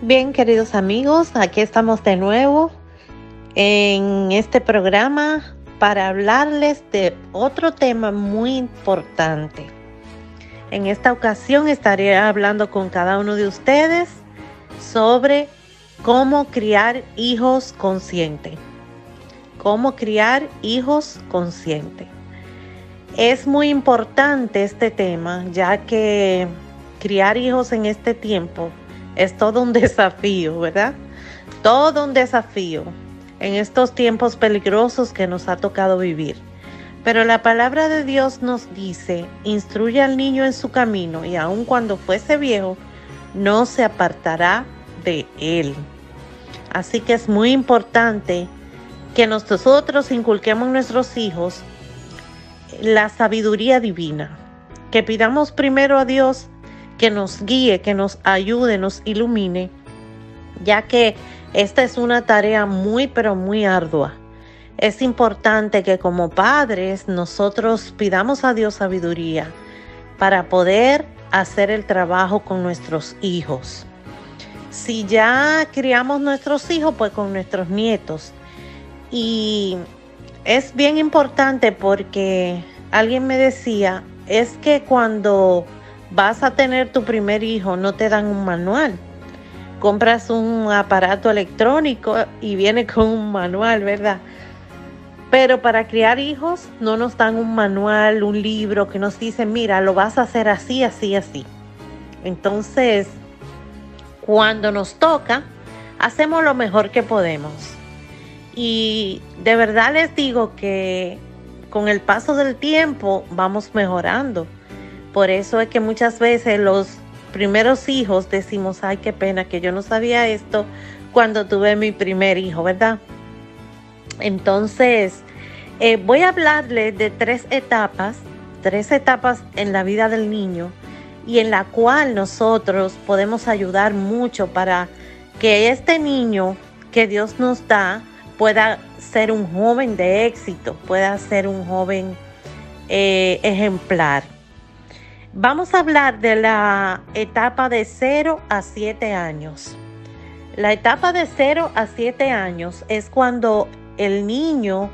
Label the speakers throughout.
Speaker 1: Bien, queridos amigos, aquí estamos de nuevo en este programa para hablarles de otro tema muy importante. En esta ocasión estaré hablando con cada uno de ustedes sobre cómo criar hijos conscientes. Cómo criar hijos conscientes. Es muy importante este tema ya que criar hijos en este tiempo es todo un desafío, ¿verdad? Todo un desafío en estos tiempos peligrosos que nos ha tocado vivir. Pero la palabra de Dios nos dice, instruye al niño en su camino y aun cuando fuese viejo, no se apartará de él. Así que es muy importante que nosotros inculquemos a nuestros hijos la sabiduría divina, que pidamos primero a Dios que nos guíe, que nos ayude, nos ilumine, ya que esta es una tarea muy, pero muy ardua. Es importante que como padres nosotros pidamos a Dios sabiduría para poder hacer el trabajo con nuestros hijos. Si ya criamos nuestros hijos, pues con nuestros nietos. Y es bien importante porque alguien me decía, es que cuando vas a tener tu primer hijo, no te dan un manual. Compras un aparato electrónico y viene con un manual, ¿verdad? Pero para criar hijos no nos dan un manual, un libro que nos dice, mira, lo vas a hacer así, así, así. Entonces, cuando nos toca, hacemos lo mejor que podemos. Y de verdad les digo que con el paso del tiempo vamos mejorando. Por eso es que muchas veces los primeros hijos decimos, ay, qué pena que yo no sabía esto cuando tuve mi primer hijo, ¿verdad? Entonces, eh, voy a hablarles de tres etapas, tres etapas en la vida del niño y en la cual nosotros podemos ayudar mucho para que este niño que Dios nos da pueda ser un joven de éxito, pueda ser un joven eh, ejemplar. Vamos a hablar de la etapa de 0 a 7 años. La etapa de 0 a 7 años es cuando el niño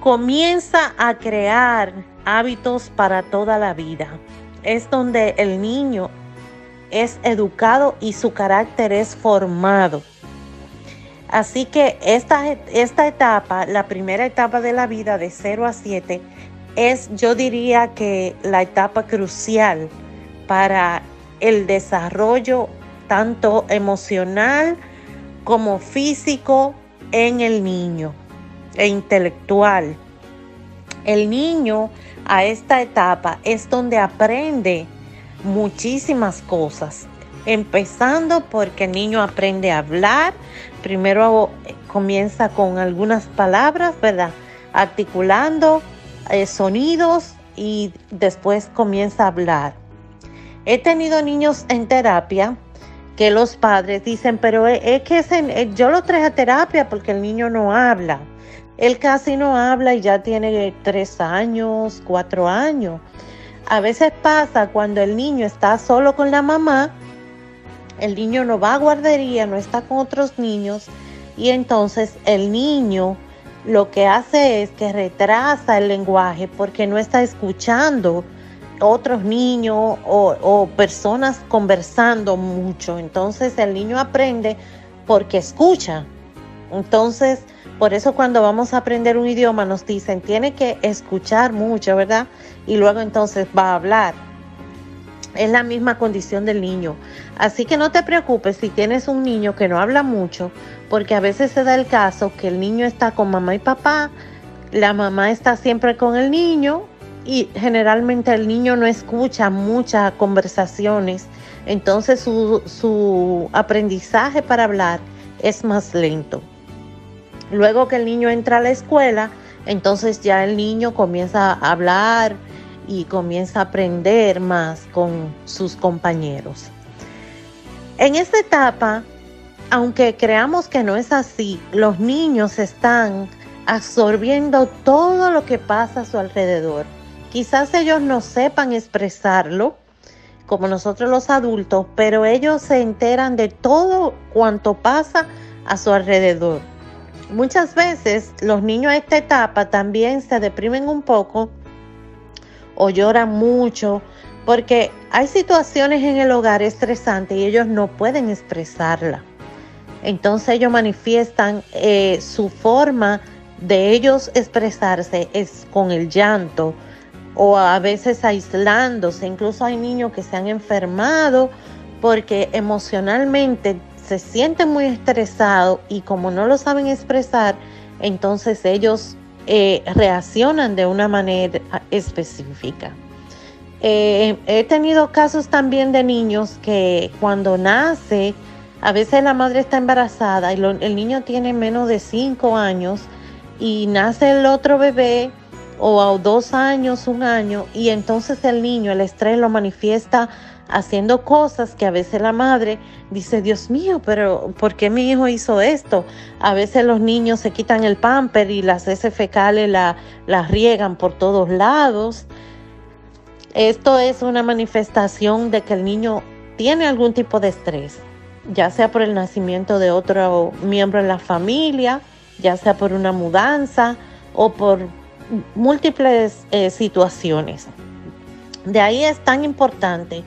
Speaker 1: comienza a crear hábitos para toda la vida. Es donde el niño es educado y su carácter es formado. Así que esta, esta etapa, la primera etapa de la vida de 0 a 7, es, yo diría que la etapa crucial para el desarrollo tanto emocional como físico en el niño e intelectual. El niño a esta etapa es donde aprende muchísimas cosas, empezando porque el niño aprende a hablar, primero comienza con algunas palabras, ¿verdad? Articulando eh, sonidos y después comienza a hablar. He tenido niños en terapia que los padres dicen, pero es que eh, yo lo traje a terapia porque el niño no habla. Él casi no habla y ya tiene tres años, cuatro años. A veces pasa cuando el niño está solo con la mamá, el niño no va a guardería, no está con otros niños y entonces el niño lo que hace es que retrasa el lenguaje porque no está escuchando otros niños o, personas conversando mucho. Entonces el niño aprende porque escucha. Entonces, por eso cuando vamos a aprender un idioma nos dicen, tiene que escuchar mucho, ¿verdad? Y luego entonces va a hablar. Es la misma condición del niño. Así que no te preocupes si tienes un niño que no habla mucho, porque a veces se da el caso que el niño está con mamá y papá, la mamá está siempre con el niño y generalmente el niño no escucha muchas conversaciones, entonces su, su aprendizaje para hablar es más lento. Luego que el niño entra a la escuela, entonces ya el niño comienza a hablar y comienza a aprender más con sus compañeros. En esta etapa aunque creamos que no es así, los niños están absorbiendo todo lo que pasa a su alrededor. Quizás ellos no sepan expresarlo, como nosotros los adultos, pero ellos se enteran de todo cuanto pasa a su alrededor. Muchas veces los niños a esta etapa también se deprimen un poco o lloran mucho porque hay situaciones en el hogar estresantes y ellos no pueden expresarla. Entonces ellos manifiestan eh, su forma de ellos expresarse es con el llanto o a veces aislándose. Incluso hay niños que se han enfermado porque emocionalmente se sienten muy estresados y como no lo saben expresar, entonces ellos eh, reaccionan de una manera específica. Eh, he tenido casos también de niños que cuando nace, a veces la madre está embarazada y el niño tiene menos de 5 años y nace el otro bebé o a dos años, un año, y entonces el niño, el estrés lo manifiesta haciendo cosas que a veces la madre dice, Dios mío, pero ¿por qué mi hijo hizo esto? A veces los niños se quitan el pamper y las heces fecales la, las riegan por todos lados. Esto es una manifestación de que el niño tiene algún tipo de estrés, ya sea por el nacimiento de otro miembro en la familia, ya sea por una mudanza o por múltiples eh, situaciones. De ahí es tan importante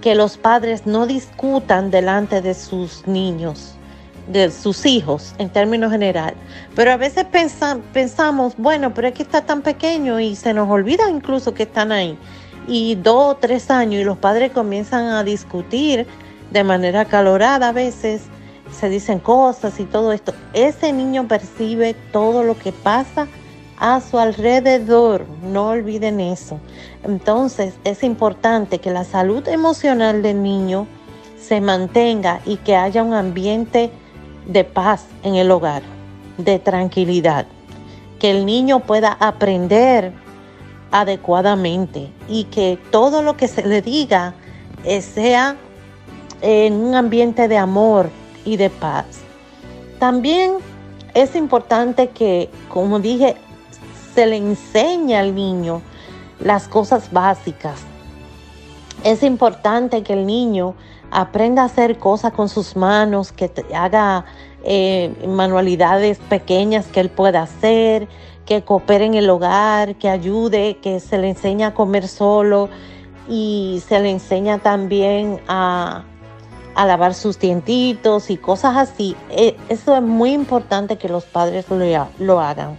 Speaker 1: que los padres no discutan delante de sus niños, de sus hijos en términos general. Pero a veces pensamos, bueno, pero es que está tan pequeño y se nos olvida incluso que están ahí. Y dos o tres años y los padres comienzan a discutir de manera acalorada a veces, se dicen cosas y todo esto. Ese niño percibe todo lo que pasa a su alrededor. No olviden eso. Entonces es importante que la salud emocional del niño se mantenga y que haya un ambiente de paz en el hogar, de tranquilidad. Que el niño pueda aprender adecuadamente y que todo lo que se le diga eh, sea en un ambiente de amor y de paz. También es importante que, como dije, se le enseña al niño las cosas básicas. Es importante que el niño aprenda a hacer cosas con sus manos, que haga eh, manualidades pequeñas que él pueda hacer, que coopere en el hogar, que ayude, que se le enseña a comer solo y se le enseña también a, a lavar sus dientitos y cosas así. Eh, eso es muy importante que los padres lo, lo hagan.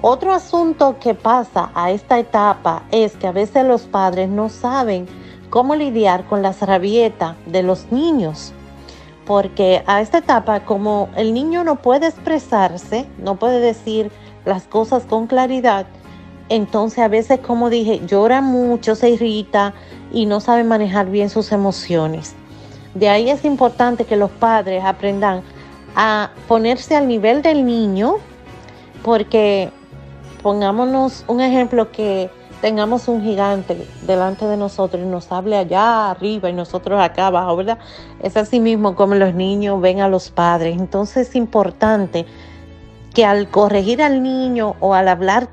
Speaker 1: Otro asunto que pasa a esta etapa es que a veces los padres no saben cómo lidiar con las rabietas de los niños. Porque a esta etapa, como el niño no puede expresarse, no puede decir las cosas con claridad, entonces a veces, como dije, llora mucho, se irrita y no sabe manejar bien sus emociones. De ahí es importante que los padres aprendan a ponerse al nivel del niño, porque pongámonos un ejemplo que tengamos un gigante delante de nosotros y nos hable allá arriba y nosotros acá abajo, ¿verdad? Es así mismo como los niños ven a los padres. Entonces es importante que al corregir al niño o al hablar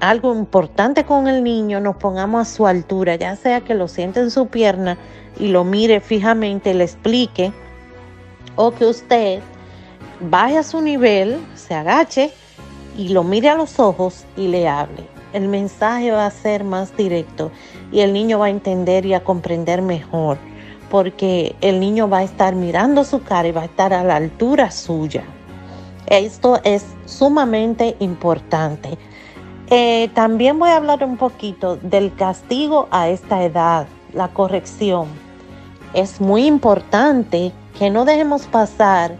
Speaker 1: algo importante con el niño nos pongamos a su altura, ya sea que lo siente en su pierna y lo mire fijamente, le explique, o que usted vaya a su nivel, se agache y lo mire a los ojos y le hable. El mensaje va a ser más directo y el niño va a entender y a comprender mejor porque el niño va a estar mirando su cara y va a estar a la altura suya. Esto es sumamente importante. Eh, también voy a hablar un poquito del castigo a esta edad, la corrección. Es muy importante que no dejemos pasar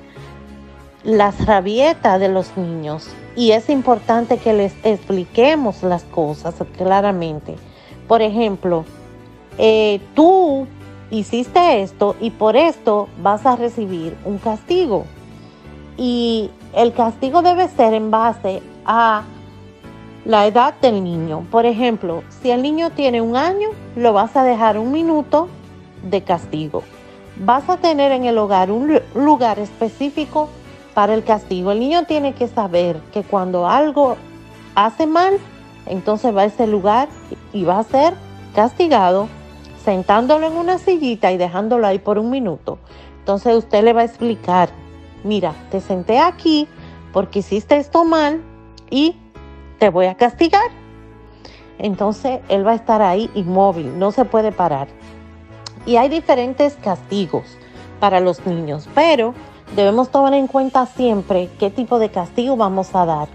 Speaker 1: las rabietas de los niños y es importante que les expliquemos las cosas claramente. Por ejemplo, eh, tú hiciste esto y por esto vas a recibir un castigo. Y el castigo debe ser en base a la edad del niño. Por ejemplo, si el niño tiene un año, lo vas a dejar un minuto de castigo. Vas a tener en el hogar un lugar específico para el castigo. El niño tiene que saber que cuando algo hace mal, entonces va a ese lugar y va a ser castigado. sentándolo en una sillita y dejándolo ahí por un minuto. Entonces usted le va a explicar, mira, te senté aquí porque hiciste esto mal y te voy a castigar. Entonces él va a estar ahí inmóvil, no se puede parar. Y hay diferentes castigos para los niños, pero debemos tomar en cuenta siempre qué tipo de castigo vamos a dar.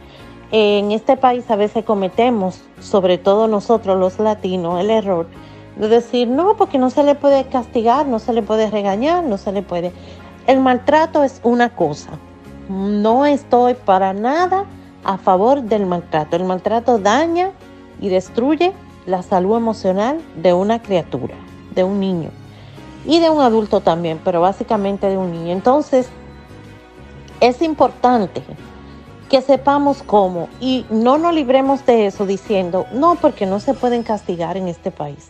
Speaker 1: En este país a veces cometemos, sobre todo nosotros los latinos, el error de decir, no, porque no se le puede castigar, no se le puede regañar, no se le puede... El maltrato es una cosa. No estoy para nada a favor del maltrato. El maltrato daña y destruye la salud emocional de una criatura, de un niño y de un adulto también, pero básicamente de un niño. Entonces, es importante que sepamos cómo y no nos libremos de eso diciendo, no, porque no se pueden castigar en este país.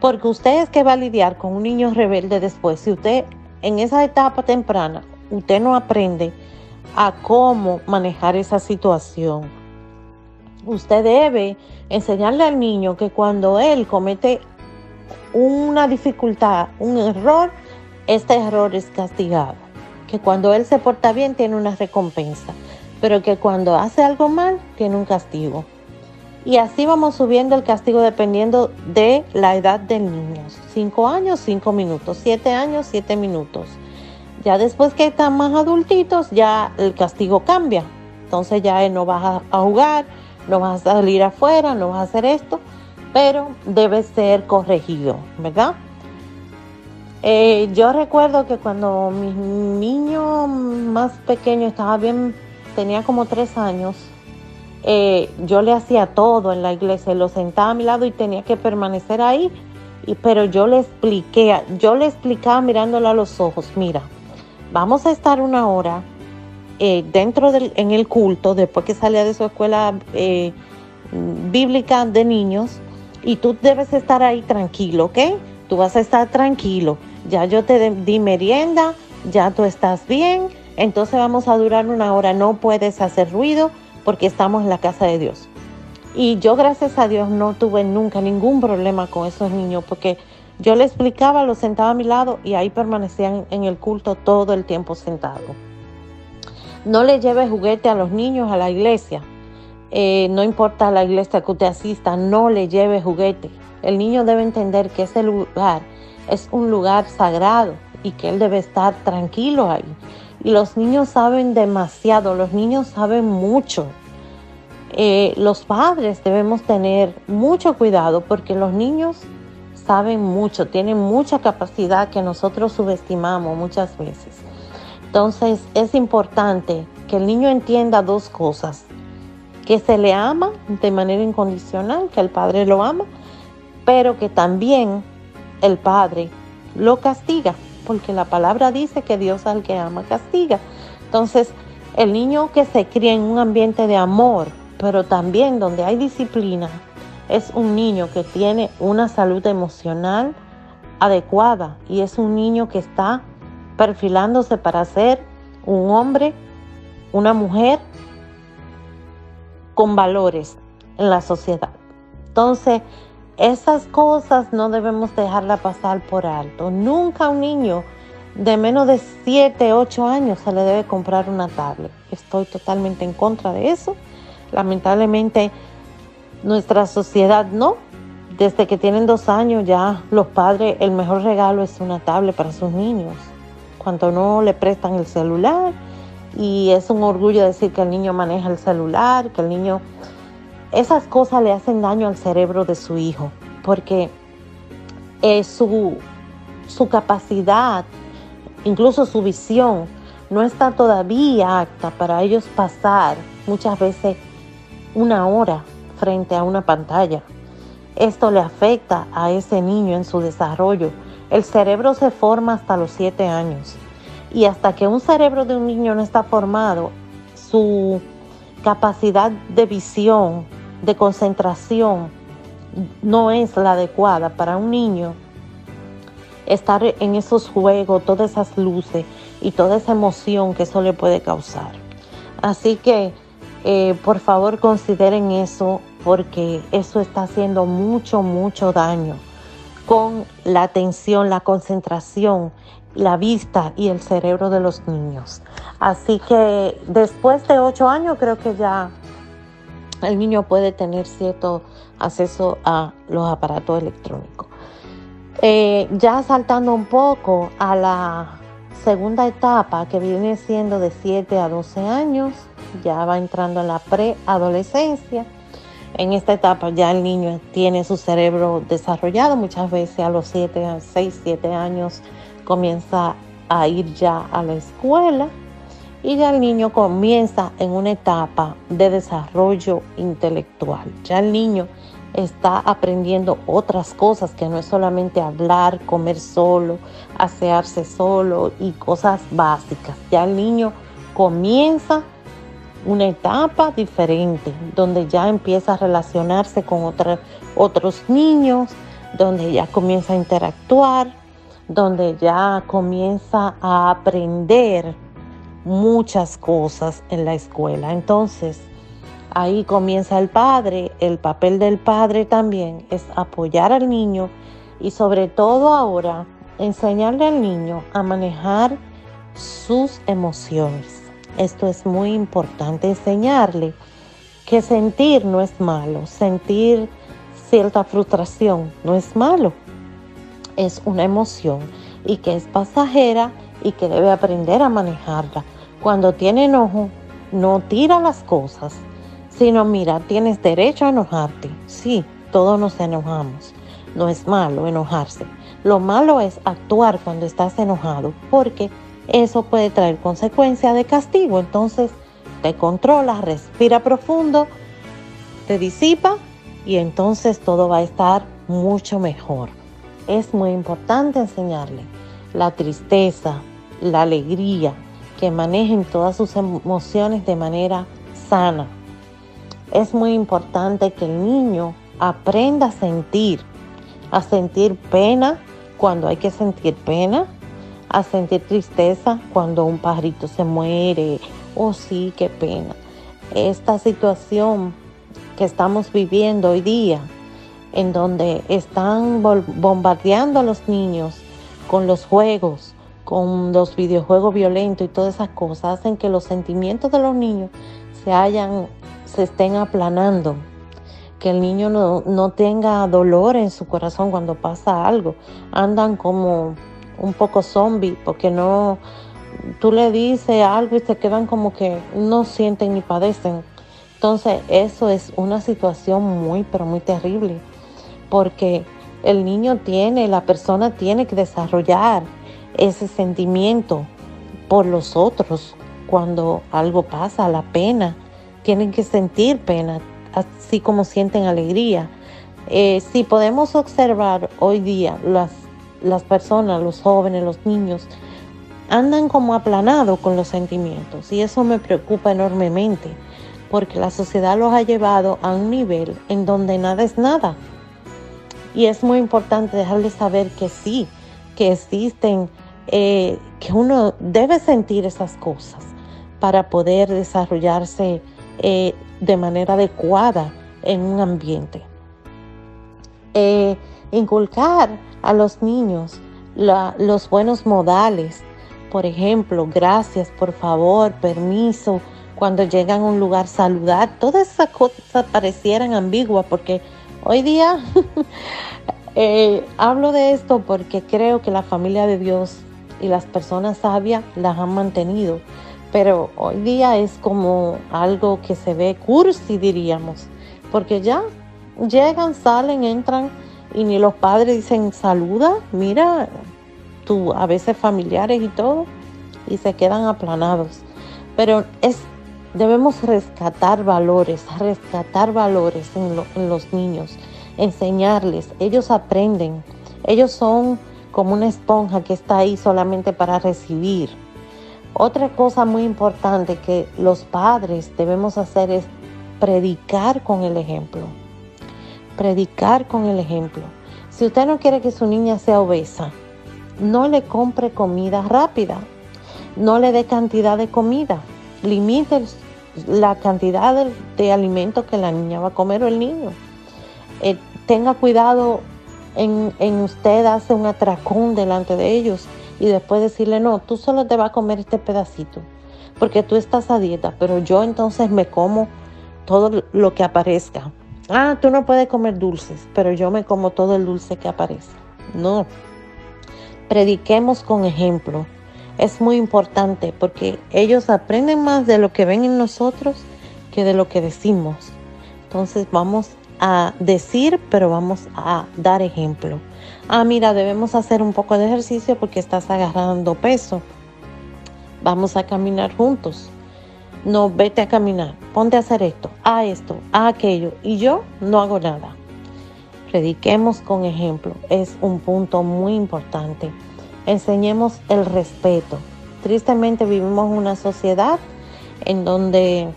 Speaker 1: Porque usted es que va a lidiar con un niño rebelde después. Si usted en esa etapa temprana, usted no aprende a cómo manejar esa situación. Usted debe enseñarle al niño que cuando él comete una dificultad, un error, este error es castigado. Que cuando él se porta bien tiene una recompensa, pero que cuando hace algo mal tiene un castigo. Y así vamos subiendo el castigo dependiendo de la edad del niño. Cinco años, cinco minutos. Siete años, siete minutos. Ya después que están más adultitos, ya el castigo cambia. Entonces ya no vas a jugar, no vas a salir afuera, no vas a hacer esto, pero debe ser corregido, ¿verdad? Eh, yo recuerdo que cuando mi niño más pequeño estaba bien, tenía como tres años, eh, yo le hacía todo en la iglesia, lo sentaba a mi lado y tenía que permanecer ahí, y, pero yo le expliqué, yo le explicaba mirándole a los ojos, mira, vamos a estar una hora eh, dentro del en el culto, después que salía de su escuela bíblica de niños, y tú debes estar ahí tranquilo, ¿ok? Tú vas a estar tranquilo. Ya yo te di merienda, ya tú estás bien, entonces vamos a durar una hora. No puedes hacer ruido porque estamos en la casa de Dios. Y yo, gracias a Dios, no tuve nunca ningún problema con esos niños porque yo le explicaba, los sentaba a mi lado y ahí permanecían en el culto todo el tiempo sentado. No le lleve juguete a los niños a la iglesia. Eh, no importa la iglesia que usted asista, no le lleve juguete. El niño debe entender que ese lugar es un lugar sagrado y que él debe estar tranquilo ahí. Y los niños saben demasiado, los niños saben mucho. Eh, los padres debemos tener mucho cuidado porque los niños saben mucho, tienen mucha capacidad que nosotros subestimamos muchas veces. Entonces es importante que el niño entienda dos cosas que se le ama de manera incondicional, que el Padre lo ama, pero que también el Padre lo castiga, porque la palabra dice que Dios al que ama castiga. Entonces, el niño que se cría en un ambiente de amor, pero también donde hay disciplina, es un niño que tiene una salud emocional adecuada y es un niño que está perfilándose para ser un hombre, una mujer con valores en la sociedad. Entonces, esas cosas no debemos dejarla pasar por alto. Nunca a un niño de menos de 7, 8 años se le debe comprar una tablet. Estoy totalmente en contra de eso. Lamentablemente, nuestra sociedad no. Desde que tienen dos años ya los padres, el mejor regalo es una tablet para sus niños. Cuando no le prestan el celular, y es un orgullo decir que el niño maneja el celular, que el niño... Esas cosas le hacen daño al cerebro de su hijo, porque eh, su, su capacidad, incluso su visión, no está todavía apta para ellos pasar muchas veces una hora frente a una pantalla. Esto le afecta a ese niño en su desarrollo. El cerebro se forma hasta los siete años. Y hasta que un cerebro de un niño no está formado, su capacidad de visión, de concentración, no es la adecuada para un niño estar en esos juegos, todas esas luces y toda esa emoción que eso le puede causar. Así que eh, por favor consideren eso porque eso está haciendo mucho, mucho daño con la atención, la concentración, la vista y el cerebro de los niños. Así que después de ocho años creo que ya el niño puede tener cierto acceso a los aparatos electrónicos. Eh, ya saltando un poco a la segunda etapa que viene siendo de 7 a 12 años, ya va entrando en la preadolescencia. En esta etapa ya el niño tiene su cerebro desarrollado, muchas veces a los 7, 6, 7 años comienza a ir ya a la escuela y ya el niño comienza en una etapa de desarrollo intelectual. Ya el niño está aprendiendo otras cosas que no es solamente hablar, comer solo, asearse solo y cosas básicas. Ya el niño comienza una etapa diferente donde ya empieza a relacionarse con otros niños, donde ya comienza a interactuar, donde ya comienza a aprender muchas cosas en la escuela. Entonces, ahí comienza el padre. El papel del padre también es apoyar al niño y sobre todo ahora enseñarle al niño a manejar sus emociones. Esto es muy importante, enseñarle que sentir no es malo, sentir cierta frustración no es malo, es una emoción y que es pasajera y que debe aprender a manejarla. Cuando tiene enojo, no tira las cosas, sino mira, tienes derecho a enojarte. Sí, todos nos enojamos. No es malo enojarse. Lo malo es actuar cuando estás enojado, porque eso puede traer consecuencias de castigo. Entonces, te controla, respira profundo, te disipa y entonces todo va a estar mucho mejor. Es muy importante enseñarle la tristeza, la alegría, que manejen todas sus emociones de manera sana. Es muy importante que el niño aprenda a sentir, a sentir pena cuando hay que sentir pena, a sentir tristeza cuando un pajarito se muere. Oh sí, qué pena. Esta situación que estamos viviendo hoy día, en donde están bombardeando a los niños con los juegos, con los videojuegos violentos y todas esas cosas hacen que los sentimientos de los niños se hayan, se estén aplanando, que el niño no, no tenga dolor en su corazón cuando pasa algo, andan como un poco zombie porque no, tú le dices algo y se quedan como que no sienten ni padecen. Entonces eso es una situación muy, pero muy terrible, porque el niño tiene, la persona tiene que desarrollar ese sentimiento por los otros cuando algo pasa, la pena. Tienen que sentir pena, así como sienten alegría. Eh, si podemos observar hoy día las, las personas, los jóvenes, los niños, andan como aplanados con los sentimientos y eso me preocupa enormemente porque la sociedad los ha llevado a un nivel en donde nada es nada. Y es muy importante dejarles saber que sí, que existen eh, que uno debe sentir esas cosas para poder desarrollarse eh, de manera adecuada en un ambiente. Eh, inculcar a los niños los buenos modales, por ejemplo, gracias, por favor, permiso, cuando llegan a un lugar saludar, todas esas cosas parecieran ambiguas porque hoy día hablo de esto porque creo que la familia de Dios y las personas sabias las han mantenido. Pero hoy día es como algo que se ve cursi, diríamos, porque ya llegan, salen, entran y ni los padres dicen saluda, mira, tú, a veces familiares y todo, y se quedan aplanados. Pero es, debemos rescatar valores, rescatar valores en, en los niños, enseñarles, ellos aprenden, ellos son como una esponja que está ahí solamente para recibir. Otra cosa muy importante que los padres debemos hacer es predicar con el ejemplo. Predicar con el ejemplo. Si usted no quiere que su niña sea obesa, no le compre comida rápida. No le dé cantidad de comida. Limite la cantidad de, alimentos que la niña va a comer o el niño. Eh, tenga cuidado en, en usted hace un atracón delante de ellos y después decirle, no, tú solo te vas a comer este pedacito, porque tú estás a dieta, pero yo entonces me como todo lo que aparezca. Ah, tú no puedes comer dulces, pero yo me como todo el dulce que aparece. No. Prediquemos con ejemplo. Es muy importante porque ellos aprenden más de lo que ven en nosotros que de lo que decimos. Entonces vamos a decir, pero vamos a dar ejemplo. Ah, mira, debemos hacer un poco de ejercicio porque estás agarrando peso. Vamos a caminar juntos. No, vete a caminar, ponte a hacer esto, a esto, a aquello. Y yo no hago nada. Prediquemos con ejemplo. Es un punto muy importante. Enseñemos el respeto. Tristemente vivimos una sociedad en donde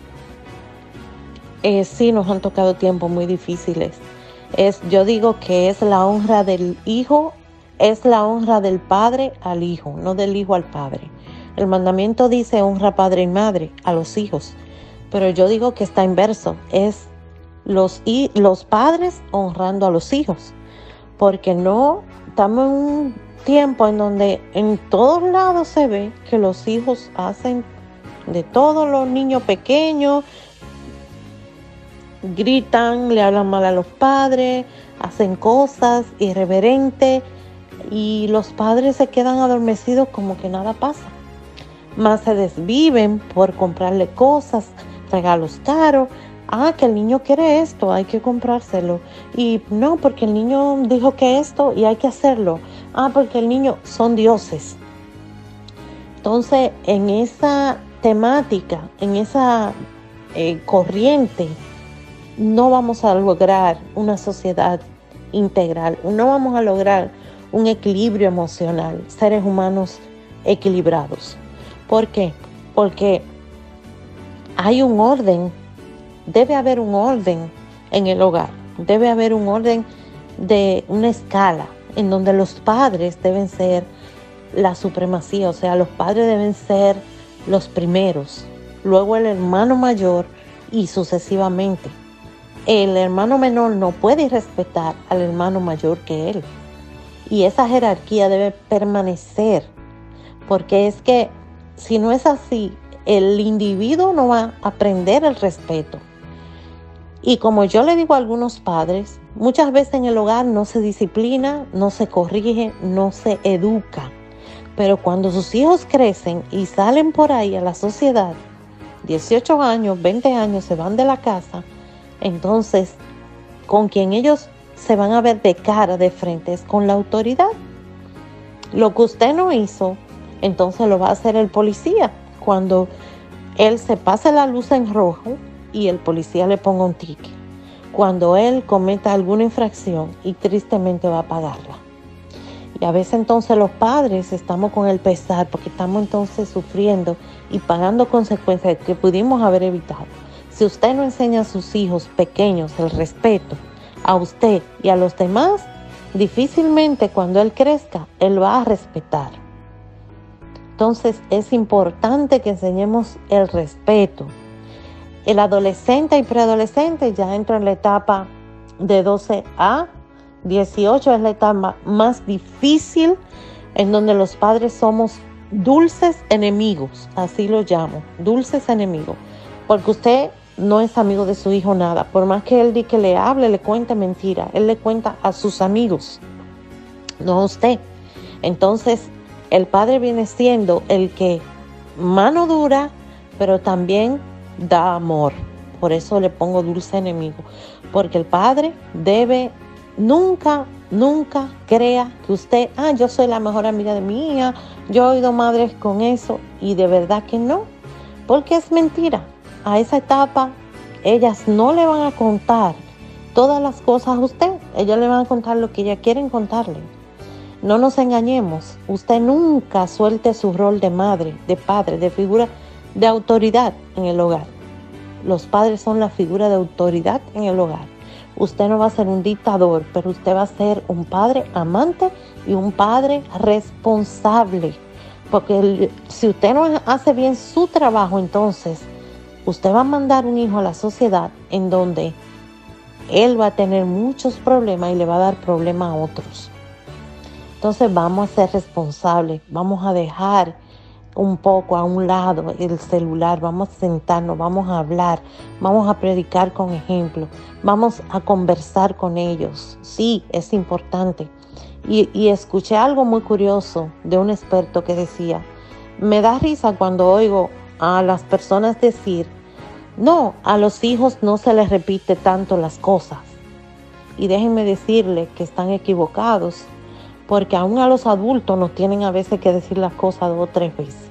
Speaker 1: eh, sí nos han tocado tiempos muy difíciles es, yo digo que es la honra del hijo, es la honra del padre al hijo, no del hijo al padre. El mandamiento dice honra padre y madre a los hijos, pero yo digo que está inverso, es los, y, los padres honrando a los hijos, porque no estamos en un tiempo en donde en todos lados se ve que los hijos hacen de todos los niños pequeños, gritan, le hablan mal a los padres, hacen cosas irreverentes y los padres se quedan adormecidos como que nada pasa. Más se desviven por comprarle cosas, regalos caros. Ah, que el niño quiere esto, hay que comprárselo. Y no, porque el niño dijo que esto y hay que hacerlo. Ah, porque el niño son dioses. Entonces, en esa temática, en esa eh, corriente no vamos a lograr una sociedad integral, no vamos a lograr un equilibrio emocional, seres humanos equilibrados. ¿Por qué? Porque hay un orden, debe haber un orden en el hogar, debe haber un orden de una escala en donde los padres deben ser la supremacía, o sea, los padres deben ser los primeros, luego el hermano mayor y sucesivamente el hermano menor no puede respetar al hermano mayor que él. Y esa jerarquía debe permanecer, porque es que si no es así, el individuo no va a aprender el respeto. Y como yo le digo a algunos padres, muchas veces en el hogar no se disciplina, no se corrige, no se educa. Pero cuando sus hijos crecen y salen por ahí a la sociedad, 18 años, 20 años, se van de la casa, entonces con quien ellos se van a ver de cara, de frente, es con la autoridad. Lo que usted no hizo, entonces lo va a hacer el policía. Cuando él se pase la luz en rojo y el policía le ponga un ticket. Cuando él cometa alguna infracción y tristemente va a pagarla. Y a veces entonces los padres estamos con el pesar porque estamos entonces sufriendo y pagando consecuencias que pudimos haber evitado. Si usted no enseña a sus hijos pequeños el respeto a usted y a los demás, difícilmente cuando él crezca, él va a respetar. Entonces es importante que enseñemos el respeto. El adolescente y preadolescente ya entra en la etapa de 12 a 18, es la etapa más difícil en donde los padres somos dulces enemigos, así lo llamo, dulces enemigos. Porque usted no es amigo de su hijo nada. Por más que él diga que le hable, le cuente mentira. Él le cuenta a sus amigos, no a usted. Entonces, el padre viene siendo el que mano dura, pero también da amor. Por eso le pongo dulce enemigo. Porque el padre debe nunca, nunca crea que usted, ah, yo soy la mejor amiga de mi hija, yo he oído madres con eso. Y de verdad que no. Porque es mentira a esa etapa, ellas no le van a contar todas las cosas a usted, ellas le van a contar lo que ellas quieren contarle. No nos engañemos, usted nunca suelte su rol de madre, de padre, de figura de autoridad en el hogar. Los padres son la figura de autoridad en el hogar. Usted no va a ser un dictador, pero usted va a ser un padre amante y un padre responsable. Porque si usted no hace bien su trabajo, entonces usted va a mandar un hijo a la sociedad en donde él va a tener muchos problemas y le va a dar problemas a otros. Entonces vamos a ser responsables, vamos a dejar un poco a un lado el celular, vamos a sentarnos, vamos a hablar, vamos a predicar con ejemplo, vamos a conversar con ellos. Sí, es importante. Y, escuché algo muy curioso de un experto que decía, me da risa cuando oigo a las personas decir, no, a los hijos no se les repite tanto las cosas. Y déjenme decirle que están equivocados, porque aún a los adultos nos tienen a veces que decir las cosas dos o tres veces.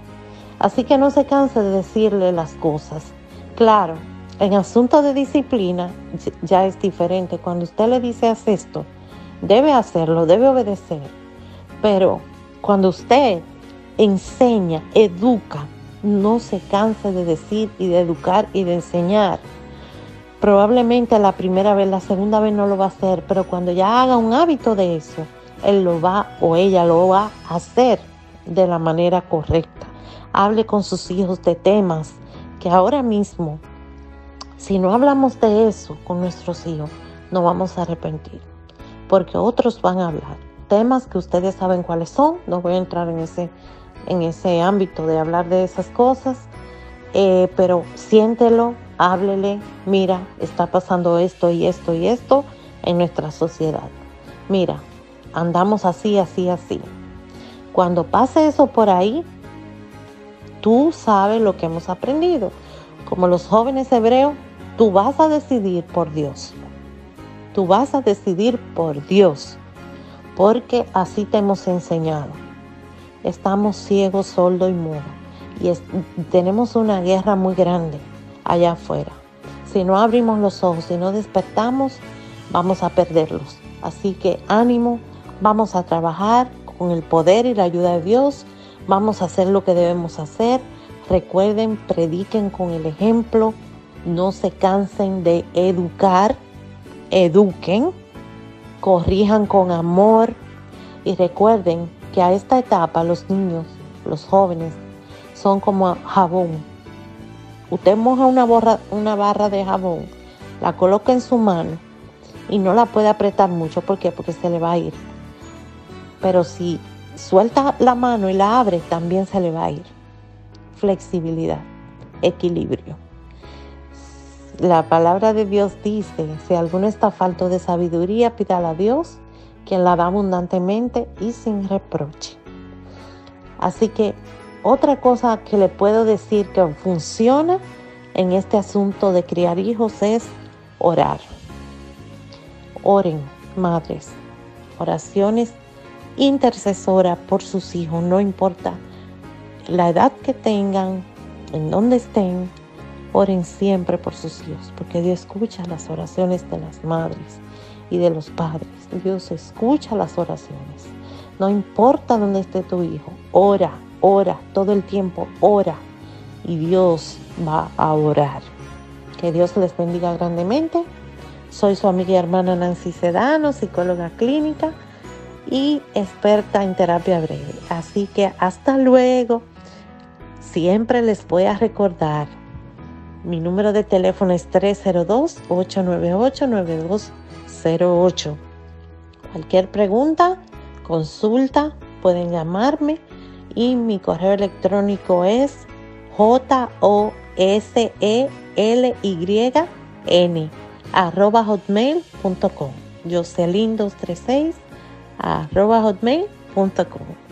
Speaker 1: Así que no se canse de decirle las cosas. Claro, en asunto de disciplina ya es diferente. Cuando usted le dice haz esto, debe hacerlo, debe obedecer. Pero cuando usted enseña, educa, no se canse de decir y de educar y de enseñar. Probablemente la primera vez, la segunda vez no lo va a hacer, pero cuando ya haga un hábito de eso, él lo va o ella lo va a hacer de la manera correcta. Hable con sus hijos de temas que ahora mismo, si no hablamos de eso con nuestros hijos, no vamos a arrepentir, porque otros van a hablar. Temas que ustedes saben cuáles son, no voy a entrar en ese en ese ámbito de hablar de esas cosas, eh, pero siéntelo, háblele, mira, está pasando esto y esto y esto en nuestra sociedad. Mira, andamos así, así, así. Cuando pase eso por ahí, tú sabes lo que hemos aprendido. Como los jóvenes hebreos, tú vas a decidir por Dios. Tú vas a decidir por Dios, porque así te hemos enseñado estamos ciegos, sordos y mudos. Y tenemos una guerra muy grande allá afuera. Si no abrimos los ojos, si no despertamos, vamos a perderlos. Así que ánimo, vamos a trabajar con el poder y la ayuda de Dios. Vamos a hacer lo que debemos hacer. Recuerden, prediquen con el ejemplo. No se cansen de educar. Eduquen. Corrijan con amor. Y recuerden que a esta etapa los niños, los jóvenes, son como jabón. Usted moja una, una barra de jabón, la coloca en su mano y no la puede apretar mucho. ¿Por qué? Porque se le va a ir. Pero si suelta la mano y la abre, también se le va a ir. Flexibilidad, equilibrio. La palabra de Dios dice, si alguno está falto de sabiduría, pídala a Dios quien la da abundantemente y sin reproche. Así que otra cosa que le puedo decir que funciona en este asunto de criar hijos es orar. Oren, madres, oraciones intercesoras por sus hijos, no importa la edad que tengan, en donde estén, oren siempre por sus hijos, porque Dios escucha las oraciones de las madres y de los padres. Dios escucha las oraciones. No importa dónde esté tu hijo, ora, ora, todo el tiempo, ora. Y Dios va a orar. Que Dios les bendiga grandemente. Soy su amiga y hermana Nancy Sedano, psicóloga clínica y experta en terapia breve. Así que hasta luego. Siempre les voy a recordar, mi número de teléfono es 302-898-92 08. Cualquier pregunta, consulta, pueden llamarme y mi correo electrónico es j o s e l y n arroba hotmail.com. Jocelyn236 arroba hotmail.com.